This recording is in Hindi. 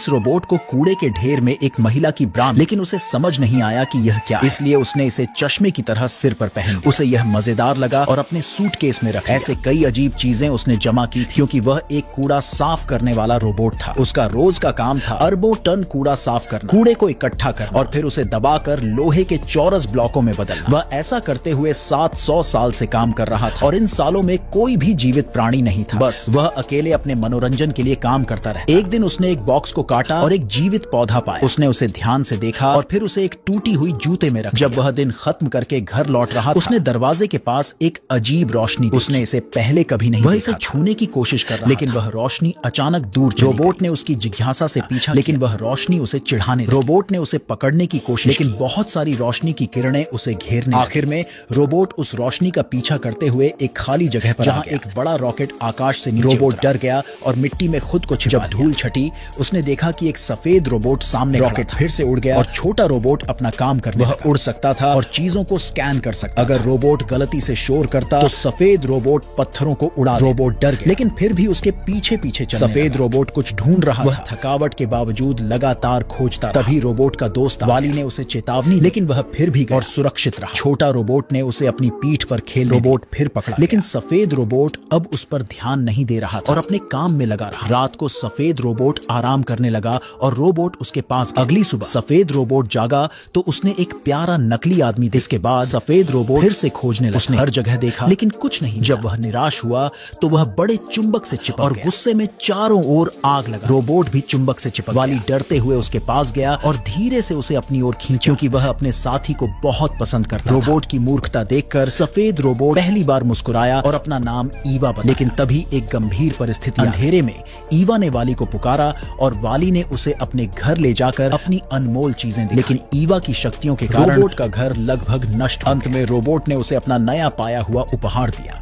इस रोबोट को कूड़े के ढेर में एक महिला की ब्रांड, लेकिन उसे समझ नहीं आया कि यह क्या इसलिए उसने इसे चश्मे की तरह सिर पर पहन उसे यह मज़ेदार लगा और अपने सूटकेस में रखा। ऐसे कई अजीब चीज़ें उसने जमा की क्योंकि वह एक कूड़ा साफ़ करने वाला रोबोट था। उसका रोज का काम था अरबों टन कूड़ा साफ़ करना। कूड़े को इकट्ठा कर और फिर उसे दबाकर लोहे के चौरस ब्लॉकों में बदल वह ऐसा करते हुए सात सौ साल से काम कर रहा था और इन सालों में कोई भी जीवित प्राणी नहीं था। बस वह अकेले अपने मनोरंजन के लिए काम करता रहा। एक दिन उसने एक बॉक्स को काटा और एक जीवित पौधा पाया। उसने उसे ध्यान से देखा और फिर उसे एक टूटी हुई जूते में रखा जब वह दिन खत्म करके घर लौट रहा उसने दरवाजे के पास एक अजीब रोशनी उसने इसे पहले कभी नहीं वह इसे छूने की कोशिश कर रहा लेकिन वह रोशनी अचानक दूर रोबोट ने उसकी जिज्ञासा से पीछा लेकिन वह रोशनी उसे चिढ़ाने रोबोट ने उसे पकड़ने की कोशिश लेकिन बहुत सारी रोशनी की किरणें उसे घेरने आखिर में रोबोट उस रोशनी का पीछा करते हुए एक खाली जगह पर जहाँ एक बड़ा रॉकेट आकाश से रोबोट डर गया और मिट्टी में खुद को जब धूल छटी उसने देखा कि एक सफ़ेद रोबोट सामने रॉकेट फिर से उड़ गया और छोटा रोबोट अपना काम करने वह उड़ सकता था और चीज़ों को स्कैन कर सकता अगर रोबोट गलती से शोर करता तो सफ़ेद रोबोट पत्थरों को उड़ा रोबोट डर गया। लेकिन फिर भी उसके पीछे पीछे सफ़ेद रोबोट कुछ ढूंढ रहा वह थकावट के बावजूद लगातार खोजता तभी रोबोट का दोस्त वाली ने उसे चेतावनी लेकिन वह फिर भी और सुरक्षित रहा। छोटा रोबोट ने उसे अपनी पीठ पर खेल रोबोट फिर पकड़ा लेकिन सफ़ेद रोबोट अब उस पर ध्यान नहीं दे रहा था। और अपने काम में लगा रहा। रात को सफ़ेद रोबोट आराम करने लगा और रोबोट उसके पास अगली सुबह सफ़ेद रोबोट जागा तो उसने एक प्यारा नकली आदमी इसके बाद सफ़ेद रोबोट फिर से खोजने लगा। उसने हर जगह देखा लेकिन कुछ नहीं जब वह निराश हुआ तो वह बड़े चुंबक से चिपक और गुस्से में चारों ओर आग लगा। रोबोट भी चुंबक से चिपक वाली डरते हुए उसके पास गया और धीरे से उसे अपनी ओर खींचा। क्योंकि वह अपने साथी को बहुत पसंद करता रोबोट की मूर्खता देखकर सफ़ेद रोबोट पहली बार मुस्कुराया और अपना नाम ईवा बना। लेकिन तभी एक गंभीर परिस्थिति अंधेरे में ईवा ने वाली को पुकारा और वाली ने उसे अपने घर ले जाकर अपनी अनमोल चीज़ें दी। लेकिन ईवा की शक्तियों के कारण रोबोट का घर लगभग नष्ट। अंत में रोबोट ने उसे अपना नया पाया हुआ उपहार दिया।